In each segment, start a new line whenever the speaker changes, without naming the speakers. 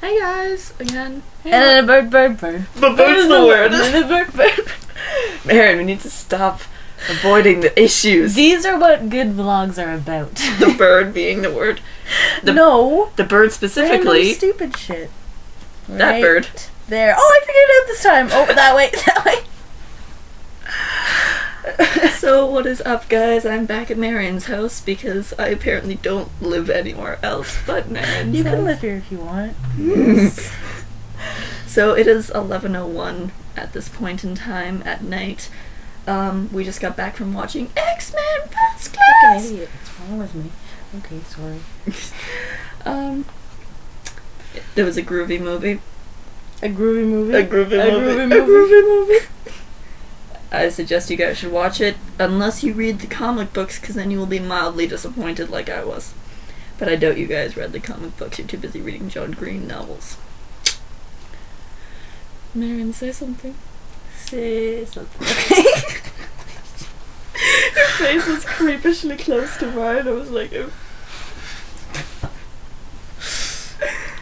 Hey guys, again. Hey,
And then a bird, bird, bird.
But bird's the word.
And then a bird, bird.
Marin, we need to stop avoiding the issues.
These are what good vlogs are about.
the bird being the word. The,
no.
the bird specifically.
Random stupid shit.
That
Right
bird.
There. Oh, I figured it out this time. Oh, that way, that way.
so what is up, guys? I'm back at Marion's house because I apparently don't live anywhere else but Marion's
You can
house.
live here if you want.
So it is 11:01 at this point in time at night. Um, we just got back from watching X-Men First
Fucking
Class.
idiot. What's wrong with me? Okay, sorry.
Um, it was a groovy movie.
A groovy movie.
A groovy
A
movie.
groovy
A
movie.
groovy movie. I suggest you guys should watch it unless you read the comic books, because then you will be mildly disappointed, like I was. But I doubt you guys read the comic books. You're too busy reading John Green novels. Marion, say something.
Say something.
Her face was creepishly close to mine. I was like, oh.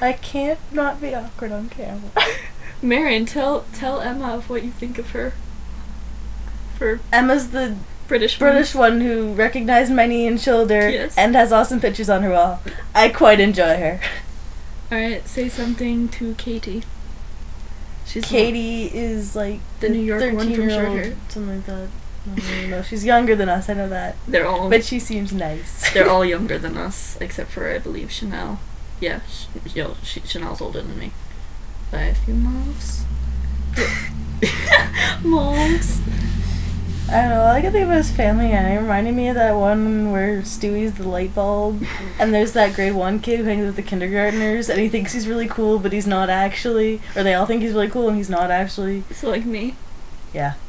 I can't not be awkward on camera.
Marion, tell tell Emma of what you think of her.
Emma's the
British
British one who recognized my knee and shoulder
Yes.
and has awesome pictures on her wall. I quite enjoy her.
All right, say something to Katie. She's
Katie is like
The New York one from
13-year-old,
Short Hair.
something like that. I don't really know. She's younger than us. I know that,
They're all
but she seems nice.
they're all younger than us, except for I believe Chanel. Yeah, sh- yo, she, Chanel's older than me by a few months. months.
I don't know. All I can think about is Family Guy. It reminded me of that one where Stewie's the light bulb, and there's that grade one kid who hangs with the kindergartners, and he thinks he's really cool, but he's not actually. Or they all think he's really cool, and he's not actually.
So like me.
Yeah.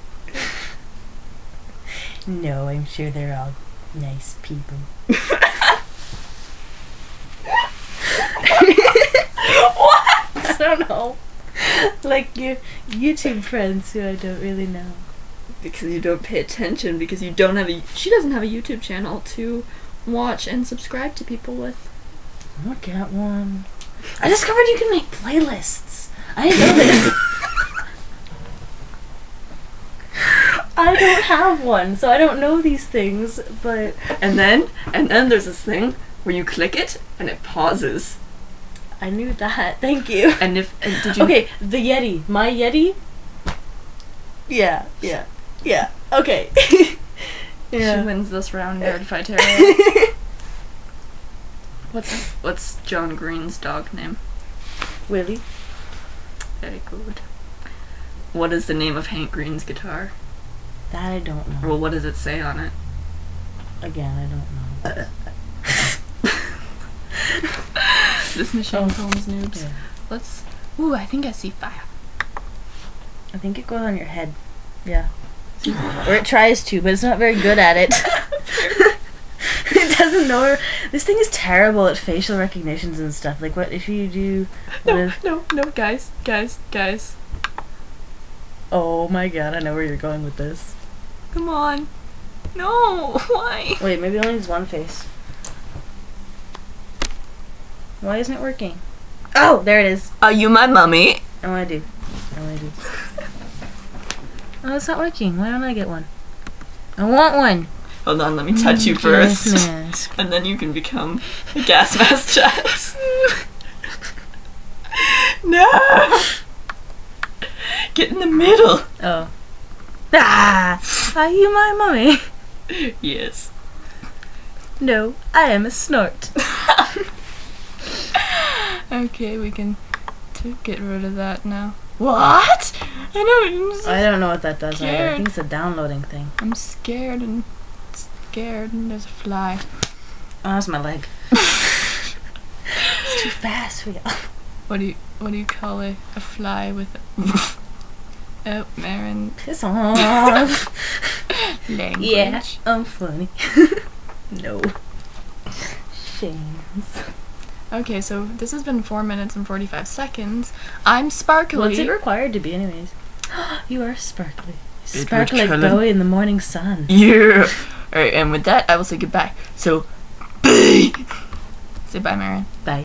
No, I'm sure they're all nice people. what? I don't know. Like your YouTube friends who I don't really know.
Because you don't pay attention because you don't have a she doesn't have a YouTube channel to watch and subscribe to people with.
Look at one. I discovered you can make playlists. I didn't know this. I don't have one, so I don't know these things, but
And then, and then there's this thing where you click it and it pauses.
I knew that. Thank you.
And if and did you?
Okay, the Yeti. My Yeti? Yeah, yeah, yeah. Okay. yeah.
She wins this round, eh. nerd Terror. what's what's John Green's dog name?
Willie.
Very good. What is the name of Hank Green's guitar?
That I don't know.
Or what does it say on it?
Again, I don't know.
This machine
Oh.
Noobs.
Yeah.
Let's. Ooh, I think I see fire.
I think it goes on your head. Yeah. Or it tries to, but it's not very good at it. it doesn't know. This thing is terrible at facial recognitions and stuff. Like, what if you do
No,
with.
no, no, guys, guys, guys.
Oh my god, I know where you're going with this.
Come on. No, why?
Wait, maybe only needs one face. Why isn't it working? Oh, there it is.
Are you my mummy?
I want to do. I want to do. Oh, it's not working. Why don't I get one? I want one.
Hold on, let me touch you
Gas
first.
mask.
And then you can become a gas mask chat. no! Get in the middle.
Oh. Ah! Are you my mummy?
Yes.
No, I am a snort.
Okay, we can to get rid of that now. What? I don't.
I don't know what that does either. I think it's a downloading thing.
I'm scared and scared, and there's a fly.
Oh, that's my leg. it's too fast for y'all.
What do you What do you call it? A fly with. A oh, Marin
Piss off.
language.
yeah, I'm funny. no. Shames.
Okay, so this has been four minutes and forty-five seconds. I'm sparkly.
What's it required to be, anyways? you are sparkly.
Edward
Sparkle like. Bowie in the morning sun.
Yeah. All right, and with that, I will say goodbye. So, bye. Say bye, Marin.
Bye.